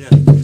Yeah.